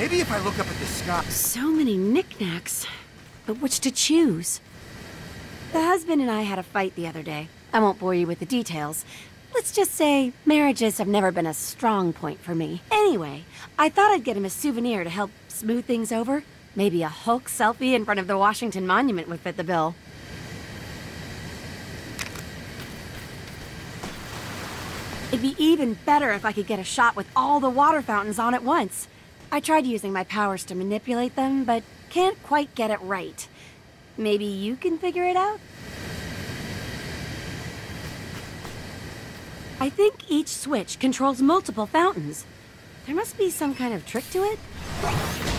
Maybe if I look up at the sky... So many knickknacks. But which to choose? The husband and I had a fight the other day. I won't bore you with the details. Let's just say marriages have never been a strong point for me. Anyway, I thought I'd get him a souvenir to help smooth things over. Maybe a Hulk selfie in front of the Washington Monument would fit the bill. It'd be even better if I could get a shot with all the water fountains on at once. I tried using my powers to manipulate them, but can't quite get it right. Maybe you can figure it out? I think each switch controls multiple fountains. There must be some kind of trick to it.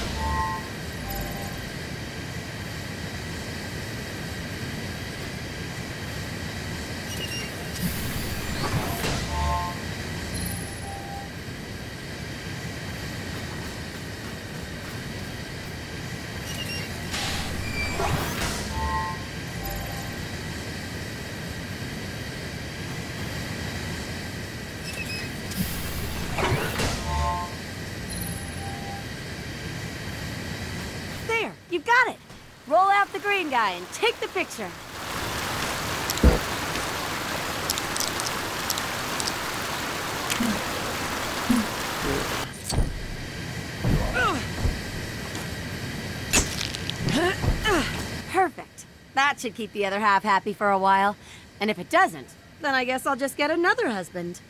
There, you've got it. Roll out the green guy and take the picture. Perfect. That should keep the other half happy for a while. And if it doesn't, then I guess I'll just get another husband.